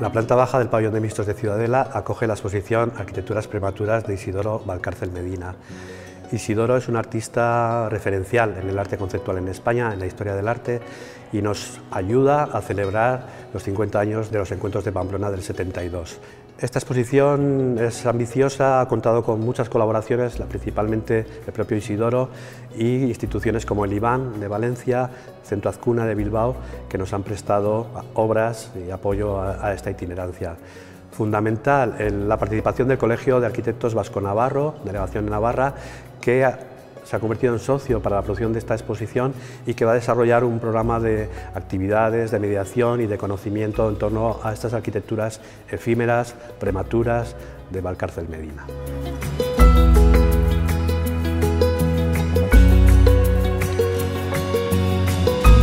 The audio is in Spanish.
La planta baja del pabellón de mixtos de Ciudadela acoge la exposición Arquitecturas prematuras de Isidoro Valcárcel Medina. Isidoro es un artista referencial en el arte conceptual en España, en la historia del arte, y nos ayuda a celebrar los 50 años de los encuentros de Pamplona del 72. Esta exposición es ambiciosa, ha contado con muchas colaboraciones, principalmente el propio Isidoro y instituciones como el IBAN de Valencia, Centro Azcuna de Bilbao, que nos han prestado obras y apoyo a, esta itinerancia fundamental la participación del Colegio de Arquitectos Vasco Navarro, Delegación de Navarra, que se ha convertido en socio para la producción de esta exposición y que va a desarrollar un programa de actividades, de mediación y de conocimiento en torno a estas arquitecturas efímeras, prematuras de Valcárcel Medina.